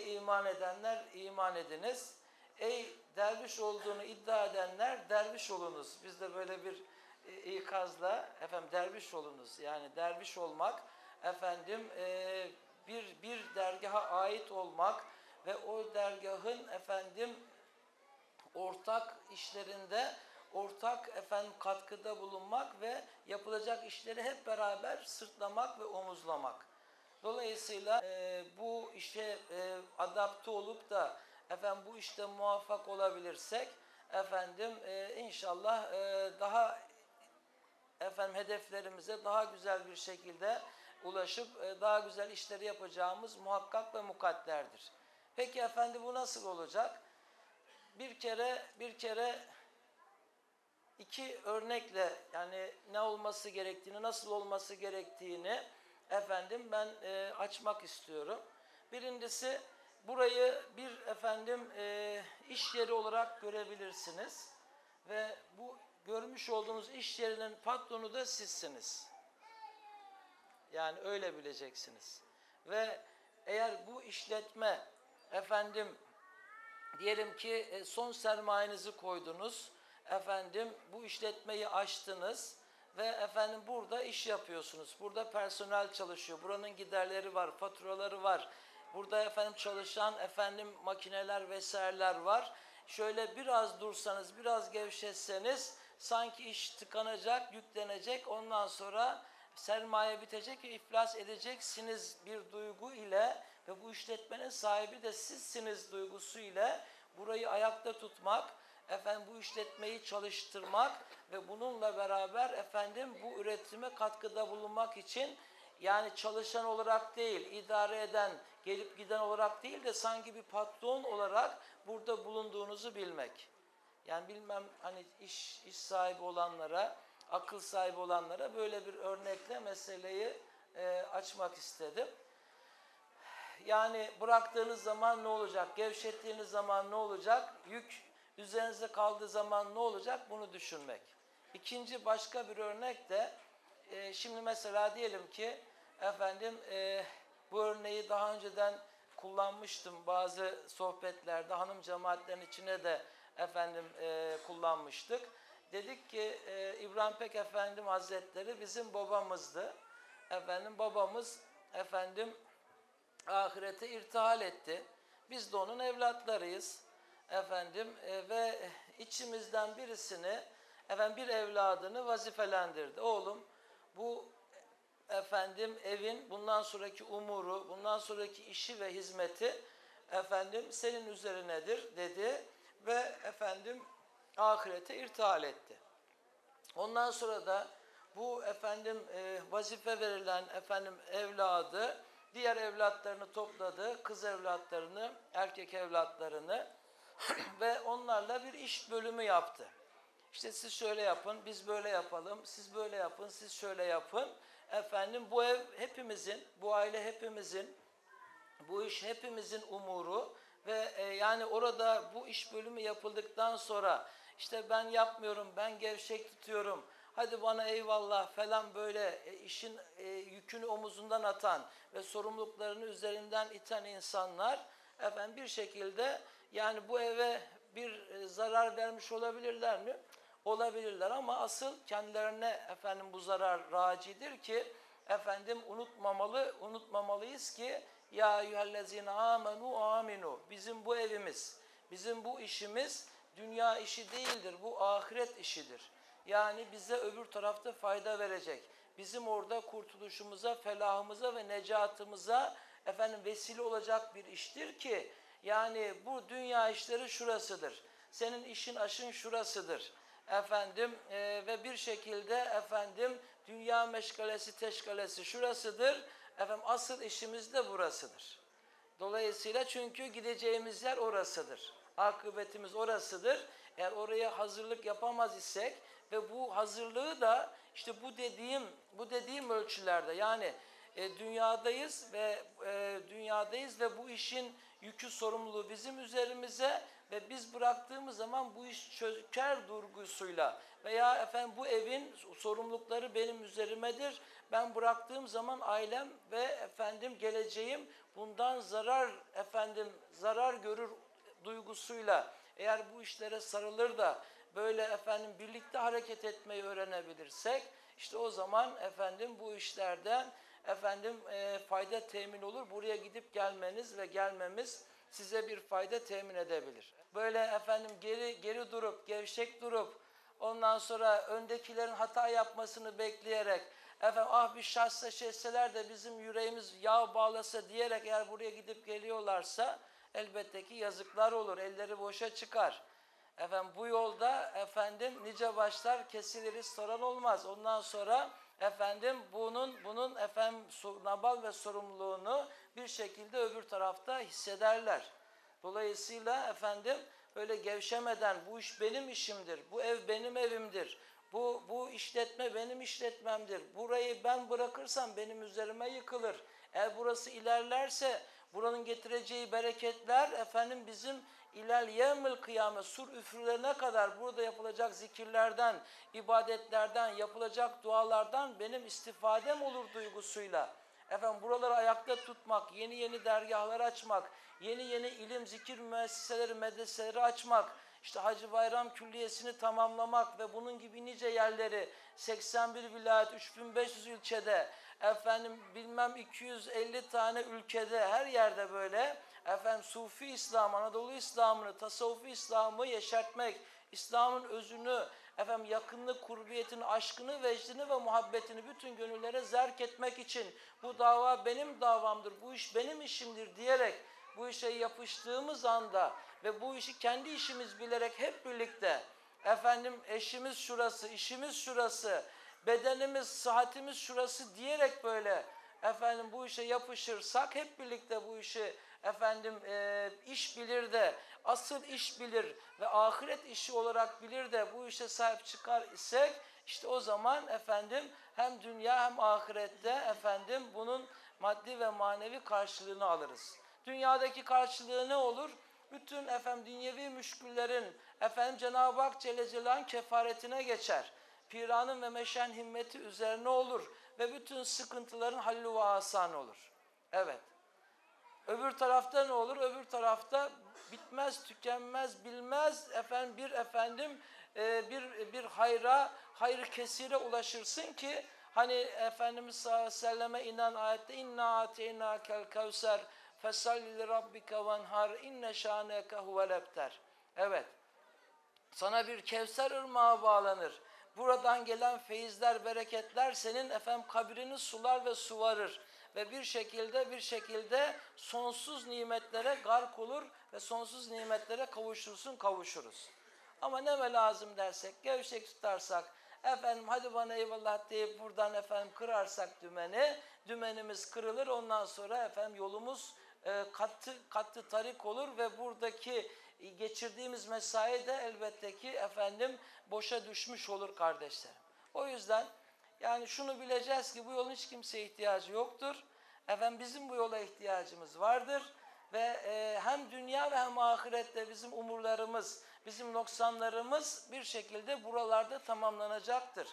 Ey iman edenler iman ediniz. Ey derviş olduğunu iddia edenler derviş olunuz. Biz de böyle bir e, ikazla efendim derviş olunuz. Yani derviş olmak efendim e, bir bir dergaha ait olmak ve o dergahın efendim ortak işlerinde ortak efendim katkıda bulunmak ve yapılacak işleri hep beraber sırtlamak ve omuzlamak. Dolayısıyla e, bu işe e, adapte olup da efendim bu işte muvaffak olabilirsek efendim e, inşallah e, daha efendim hedeflerimize daha güzel bir şekilde ulaşıp e, daha güzel işleri yapacağımız muhakkak ve mukadderdir. Peki efendi bu nasıl olacak? Bir kere bir kere iki örnekle yani ne olması gerektiğini, nasıl olması gerektiğini efendim ben e, açmak istiyorum. Birincisi burayı bir efendim e, iş yeri olarak görebilirsiniz ve bu görmüş olduğunuz iş yerinin patronu da sizsiniz. Yani öyle bileceksiniz. Ve eğer bu işletme efendim diyelim ki e, son sermayenizi koydunuz. Efendim bu işletmeyi açtınız ve efendim burada iş yapıyorsunuz. Burada personel çalışıyor. Buranın giderleri var, faturaları var. Burada efendim çalışan efendim makineler vesaireler var. Şöyle biraz dursanız, biraz gevşetseniz sanki iş tıkanacak, yüklenecek. Ondan sonra sermaye bitecek ve iflas edeceksiniz bir duygu ile ve bu işletmenin sahibi de sizsiniz duygusu ile burayı ayakta tutmak, efendim bu işletmeyi çalıştırmak ve bununla beraber efendim bu üretime katkıda bulunmak için yani çalışan olarak değil, idare eden, gelip giden olarak değil de sanki bir patron olarak burada bulunduğunuzu bilmek. Yani bilmem hani iş iş sahibi olanlara, akıl sahibi olanlara böyle bir örnekle meseleyi e, açmak istedim. Yani bıraktığınız zaman ne olacak? Gevşettiğiniz zaman ne olacak? Yük üzerinize kaldığı zaman ne olacak? Bunu düşünmek. İkinci başka bir örnek de e, şimdi mesela diyelim ki efendim e, bu örneği daha önceden kullanmıştım bazı sohbetlerde hanım cemaatlerin içine de efendim e, kullanmıştık. Dedik ki e, İbrahim Pek Efendim Hazretleri bizim babamızdı. Efendim babamız efendim ahirete irtihal etti. Biz de onun evlatlarıyız. Efendim e, ve içimizden birisini efendim bir evladını vazifelendirdi. Oğlum bu efendim evin bundan sonraki umuru, bundan sonraki işi ve hizmeti efendim senin üzerinedir dedi ve efendim ahirete irtihal etti. Ondan sonra da bu efendim e, vazife verilen efendim evladı diğer evlatlarını topladı, kız evlatlarını, erkek evlatlarını ve onlarla bir iş bölümü yaptı. İşte siz şöyle yapın, biz böyle yapalım, siz böyle yapın, siz şöyle yapın. Efendim bu ev hepimizin, bu aile hepimizin, bu iş hepimizin umuru ve e, yani orada bu iş bölümü yapıldıktan sonra işte ben yapmıyorum, ben gevşek tutuyorum, hadi bana eyvallah falan böyle e, işin e, yükünü omuzundan atan ve sorumluluklarını üzerinden iten insanlar efendim bir şekilde yani bu eve bir e, zarar vermiş olabilirler mi? Olabilirler ama asıl kendilerine efendim bu zarar racidir ki efendim unutmamalı, unutmamalıyız ki ya eyyühellezine amenu aminu bizim bu evimiz, bizim bu işimiz dünya işi değildir, bu ahiret işidir. Yani bize öbür tarafta fayda verecek. Bizim orada kurtuluşumuza, felahımıza ve necatımıza efendim vesile olacak bir iştir ki yani bu dünya işleri şurasıdır. Senin işin aşın şurasıdır. Efendim e, ve bir şekilde efendim dünya meşgalesi teşgalesi şurasıdır. Efendim asıl işimiz de burasıdır. Dolayısıyla çünkü gideceğimiz yer orasıdır. Akıbetimiz orasıdır. Eğer oraya hazırlık yapamaz isek ve bu hazırlığı da işte bu dediğim bu dediğim ölçülerde yani e, dünyadayız ve e, dünyadayız ve bu işin yükü sorumluluğu bizim üzerimize ve biz bıraktığımız zaman bu iş çöker durgusuyla veya efendim bu evin sorumlulukları benim üzerimedir. ben bıraktığım zaman ailem ve efendim geleceğim bundan zarar efendim zarar görür duygusuyla eğer bu işlere sarılır da böyle efendim birlikte hareket etmeyi öğrenebilirsek işte o zaman efendim bu işlerden efendim e, fayda temin olur. Buraya gidip gelmeniz ve gelmemiz size bir fayda temin edebilir. Böyle efendim geri geri durup gevşek durup ondan sonra öndekilerin hata yapmasını bekleyerek efendim ah bir şahsa şeyseler de bizim yüreğimiz yağ bağlasa diyerek eğer buraya gidip geliyorlarsa elbette ki yazıklar olur. Elleri boşa çıkar. Efendim bu yolda efendim nice başlar kesilir soran olmaz. Ondan sonra efendim bunun bunun efendim nabal ve sorumluluğunu bir şekilde öbür tarafta hissederler. Dolayısıyla efendim böyle gevşemeden bu iş benim işimdir, bu ev benim evimdir, bu, bu işletme benim işletmemdir, burayı ben bırakırsam benim üzerime yıkılır. Eğer burası ilerlerse buranın getireceği bereketler efendim bizim ilal yevmil kıyamet sur üfürlerine kadar burada yapılacak zikirlerden, ibadetlerden, yapılacak dualardan benim istifadem olur duygusuyla. Efendim buraları ayakta tutmak, yeni yeni dergahlar açmak, yeni yeni ilim, zikir müesseseleri, medreseleri açmak, işte Hacı Bayram Külliyesi'ni tamamlamak ve bunun gibi nice yerleri 81 vilayet, 3500 ilçede, efendim bilmem 250 tane ülkede, her yerde böyle efendim Sufi İslam, Anadolu İslam'ını, tasavvufi İslam'ı yeşertmek, İslam'ın özünü, efendim yakınlık, kurbiyetini, aşkını, vecdini ve muhabbetini bütün gönüllere zerk etmek için bu dava benim davamdır, bu iş benim işimdir diyerek bu işe yapıştığımız anda ve bu işi kendi işimiz bilerek hep birlikte efendim eşimiz şurası, işimiz şurası, bedenimiz, sıhhatimiz şurası diyerek böyle efendim bu işe yapışırsak hep birlikte bu işi efendim e, iş bilir de asıl iş bilir ve ahiret işi olarak bilir de bu işe sahip çıkar isek işte o zaman efendim hem dünya hem ahirette efendim bunun maddi ve manevi karşılığını alırız. Dünyadaki karşılığı ne olur? Bütün efendim dünyevi müşküllerin efendim Cenab-ı Hak Celle Celaluhu'nun kefaretine geçer. Piranın ve meşen himmeti üzerine olur ve bütün sıkıntıların hallü ve asan olur. Evet. Öbür tarafta ne olur? Öbür tarafta bitmez, tükenmez, bilmez efendim bir efendim e, bir bir hayra, hayır kesire ulaşırsın ki hani Efendimiz sallallahu aleyhi ve selleme inen ayette inna ateyna kel kevser fesalli li rabbike venhar inne şaneke huvel ebter. Evet. Sana bir Kevser ırmağı bağlanır. Buradan gelen feyizler, bereketler senin efendim kabrini sular ve suvarır. Ve bir şekilde bir şekilde sonsuz nimetlere gark olur ve sonsuz nimetlere kavuşursun, kavuşuruz. Ama ne mi lazım dersek, gevşek tutarsak, efendim hadi bana eyvallah deyip buradan efendim kırarsak dümeni, dümenimiz kırılır. Ondan sonra efendim yolumuz e, katı, katı tarik olur ve buradaki geçirdiğimiz mesai de elbette ki efendim boşa düşmüş olur kardeşlerim. O yüzden yani şunu bileceğiz ki bu yolun hiç kimseye ihtiyacı yoktur. Efendim bizim bu yola ihtiyacımız vardır ve e, hem dünya ve hem ahirette bizim umurlarımız, bizim noksanlarımız bir şekilde buralarda tamamlanacaktır.